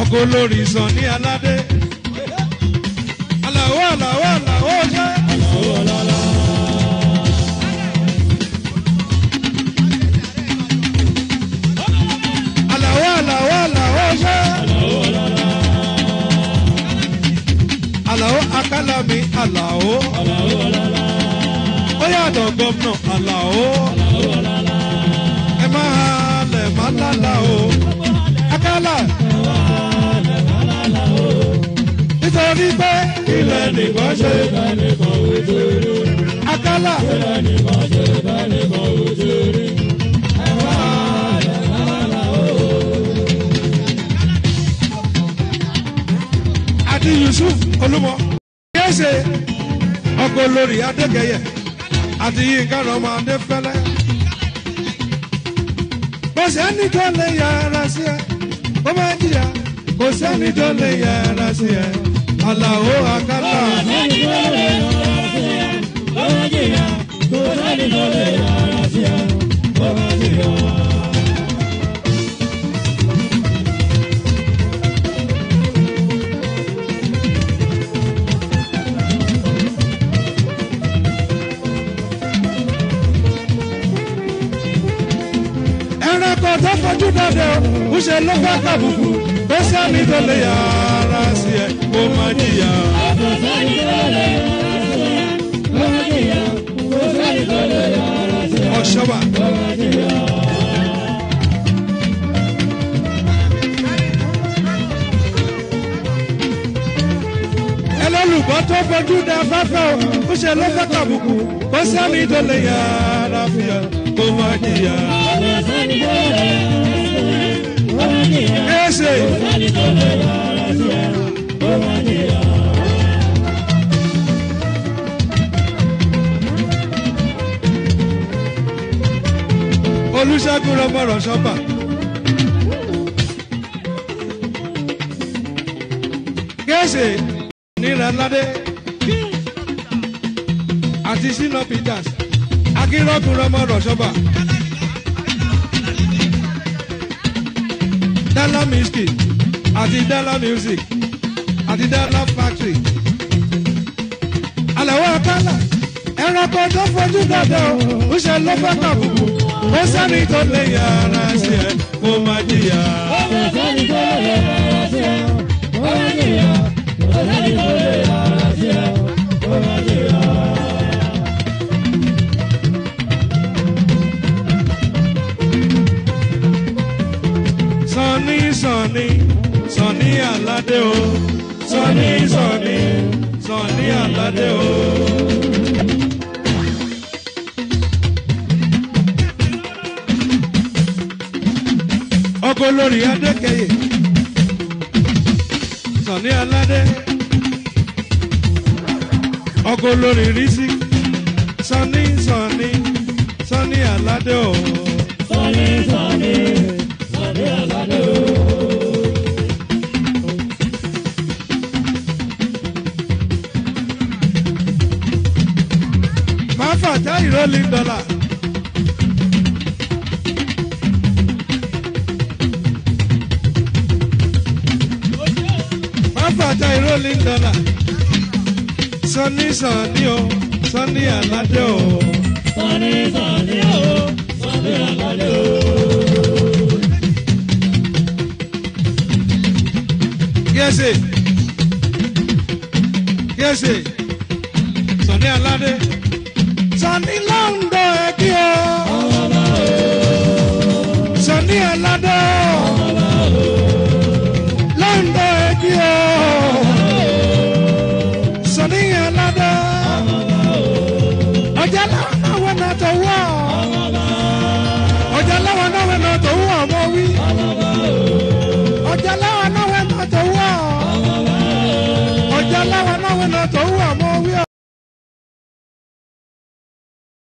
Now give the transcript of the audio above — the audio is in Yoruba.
ọkọ olórí sàn ní aládé aláwọ aláwọ aláwọ ṣe. aláwọ aláwọ aláwọ ṣe. aláwọ akálàmì aláwọ. ó yàtọ̀ gómìnà aláwọ. ẹ máa lẹ̀ máa lálá o. nìkan Yusuf Olúmọ. yéèṣe ọkọ olórí adékẹyẹ àti Yínká ọmọ Adéfẹ́lẹ́. kò sẹ́ni tó lè yára sí ẹ bó bá jìyà kò sẹ́ni lè yára sí ẹ. Àlàó oh, Akálà. ọ̀rọ̀ ní kò lè rọra sí ẹ ọ̀rọ̀ jìyà kò sẹ́ni kò lè rọra sí ẹ ọ̀rọ̀ jìyà. ẹranko tó fojú dáadáa ó ṣe ló gbá kàbùkù ó sẹ́ni tó lè yàrá rẹ̀ má jìyà. kò sẹ́ni tó tó fojú da afẹ́fẹ́ o ó ṣe ló fẹ́ kó sẹ́ni tó lè yára fi hàn kó má jìyà. kó sẹ́ni tó lè yára Olúṣẹ́gun lọ́mọ̀rọ̀ ṣọ́bà. Gẹ̀ẹ́sì nílẹ̀ládé àti Sina Peters Akínrọ́gùn lọ́mọ̀rọ̀ ṣọ́bà. Dala Miski àti Dala Music àti Dala Factory. Àlàó Akálà ẹranko tó fojú dáadáa ó ṣe lọ́fẹ́ tàbùkù kò sẹ́ni tó lè yàrá sí ẹ kó má jìyà. kò sẹ́ni tó lè yàrá sí ẹ kó má jìyà. kò sẹ́ni tó lè yàrá sí ẹ kó má jìyà. sọ̀ni sọ̀ni sọ̀ni aládé o sọ̀ni sọ̀ni sọ̀ni alade o. ògo lórí adékẹyè sànni aládé ògo lórí rísí sànni sànni sànni aládé o. sànni sànni sànni aládé o. máa fà já ìrọ́lì dọ́là. bàtà ìrólìn dọ́là Sunny Sunny o Sunny Alade o. Sunny Sunny o Sunny Alade. o. Gẹ̀ẹ́sì Gẹ̀ẹ́sì Sunny Alade. Sunny London ẹ̀kí o Sunny Alade. Ọ̀jẹ̀ náà náà wọ́n náà tó